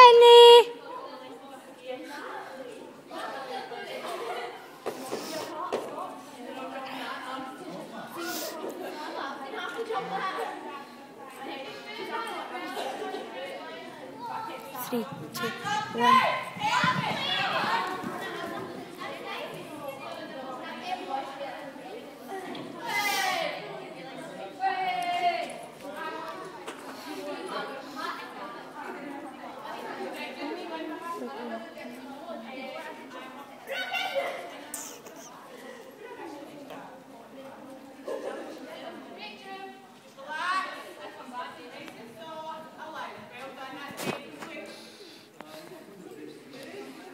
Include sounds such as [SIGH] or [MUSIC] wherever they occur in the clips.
Fanny. Three, two, one.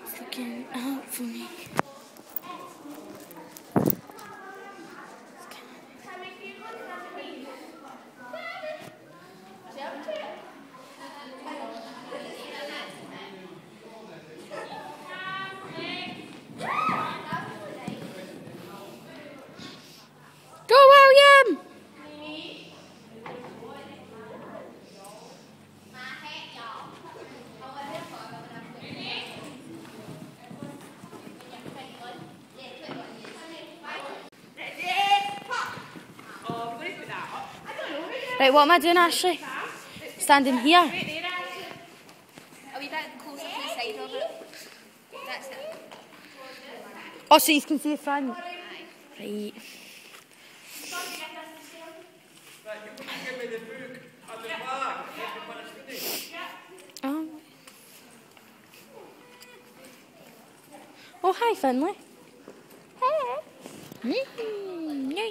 It's looking out for me. Go, William! Right, what am I doing, Ashley? Standing here. A wee bit closer to the side of it. That's it. Oh, so you can see the front. Right. Oh. Oh, hi, Finley. Hey. Mm, no,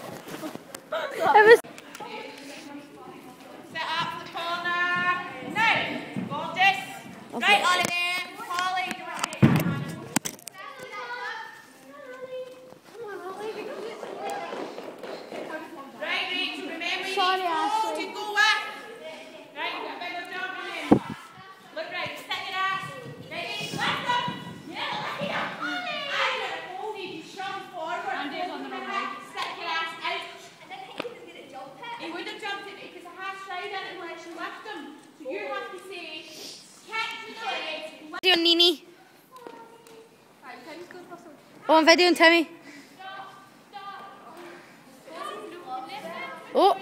Oh, I'm videoing Timmy. Oh.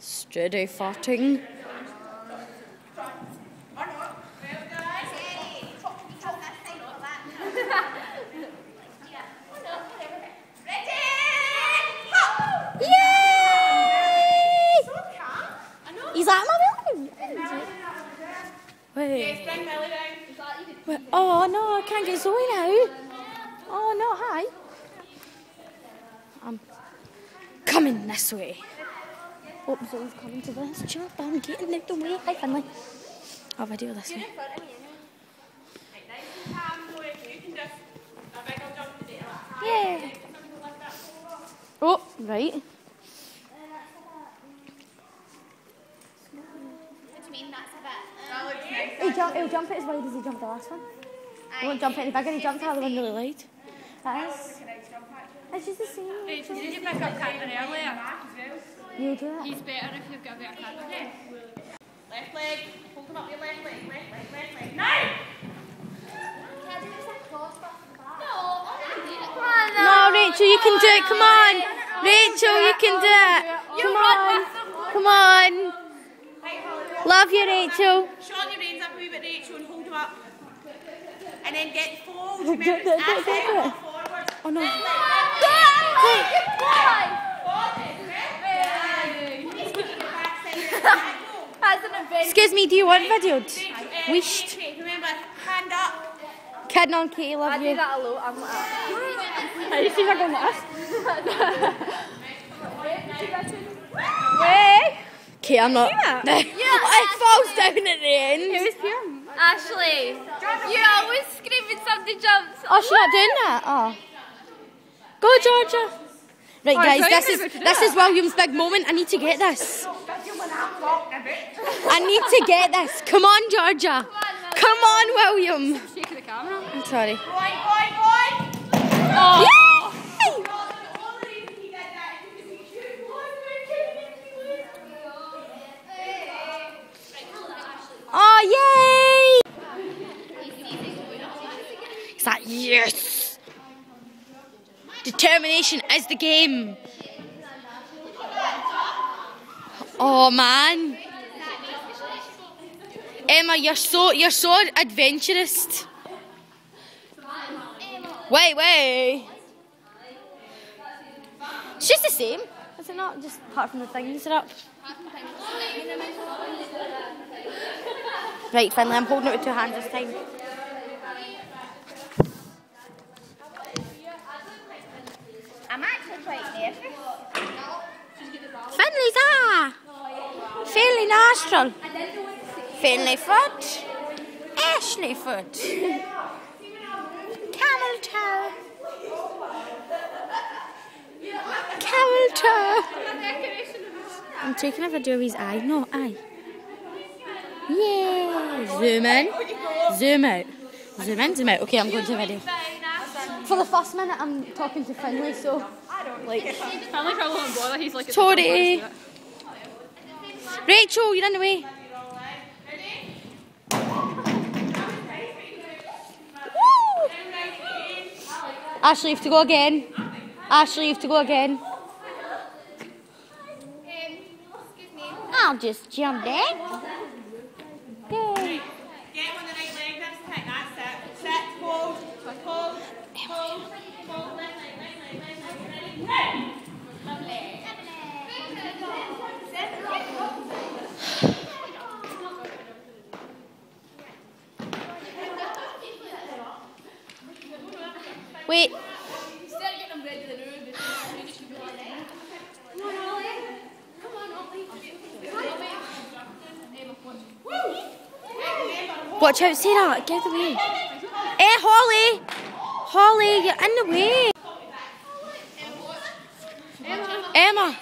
Steady farting. Yay! He's like, Mummy. Wait. Bring Millie down. Wait. Oh no, I can't get Zoe now. Oh no, hi. I'm coming this way. Oh, Zoe's coming to this jump. I'm getting out the way. Hi, Finley. I'll video this way. Right, nice and calm, so if you can just a bigger jump to the left. Yeah. Something to lift that over. Oh, right. What do you mean? That's a bit. Um, that looks nice. He jump, he'll jump it as wide as he jumped the last one. He won't jump any bigger. He jumped out of the one really wide. That is. It's just the same. Rachel, did you pick up Catherine earlier? You do it. He's better if you've got a better Catherine. Left leg. Hold him up your left leg. Left leg, left leg. Now! No, Rachel, you can do it. Come on. Rachel, you can do it. Come on. Come on. Love you, Rachel. Shorten your reins up a wee bit, Rachel, and hold him up. And then get forward. Remember, do it, it's Oh no. Excuse me, do you want videoed? Wished. Remember, hand up. Kidding on Katie, love you. I do that a lot. I'm like, You see her going like this? Way. Okay, I'm not. [LAUGHS] it falls down at the end. Ashley, you always screaming somebody jumps. Oh, she's not doing that. Oh. Go, Georgia. Right, guys, this is this is William's big moment. I need to get this. I need to get this. Come on, Georgia. Come on, William. Shaking the camera. I'm sorry. Boy, boy, boy. Oh. Yay! Oh, yay! Is that yes? Determination is the game. Oh man. Emma, you're so you're so adventurous. Wait, wait. It's just the same, is it not? Just apart from the things are up. Right, finally, I'm holding it with two hands this time. Finley nostril. Finley foot. Ashley foot. Camel toe. Camel toe. I'm taking a video of his eye. No, eye. Yeah. Zoom in. Zoom out. Zoom in, zoom out. Okay, I'm going to video. For the first minute, I'm talking to Finley, so. Like. Finally, probably won't bother. He's like, it's Tori. Rachel, you're in the way. Woo! Ashley, you have to go again. Ashley, you have to go again. I'll just jump in. Yay. Get him on the right leg this time. That's it. Sit, hold, hold, hold, hold. Left left leg, left leg. Ready? Lovely. Wait. Watch out, Sarah. Get out of the way. Eh, Holly. Holly, you're in the way. Emma.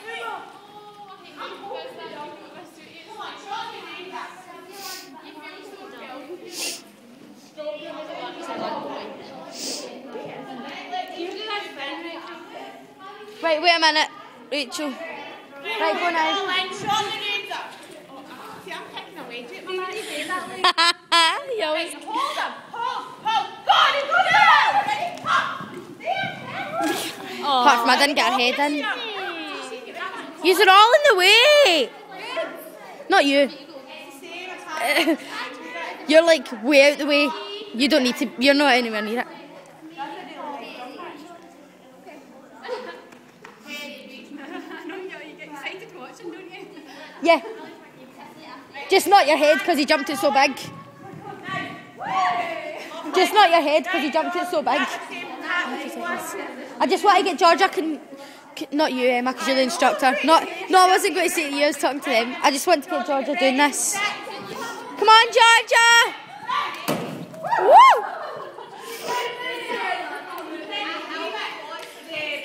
Right, wait a minute. Rachel. Right, go now. Line, short the reins up. Oh, see, I'm picking away. Do it, Mama. you always Hold him. Hold, hold. God, he's got it. Ready? Up. There. Apart from I didn't get her head in. You're all in the way. Not you. [LAUGHS] You're like way out the way. You don't need to. You're not anywhere near it. Yeah. Just not your head because he jumped it so big. Just not your head because he jumped it so big. I just want to get Georgia. Can not you, eh, Emma, because you're the instructor. Not, no, I wasn't going to say to you. I was talking to them. I just want to get Georgia doing this. Come on, Georgia. Woo!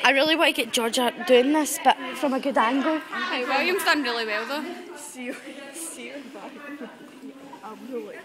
I really want to get Georgia doing this, but from a good angle. Hey, William's done really well though. See you, see you back. I'm really.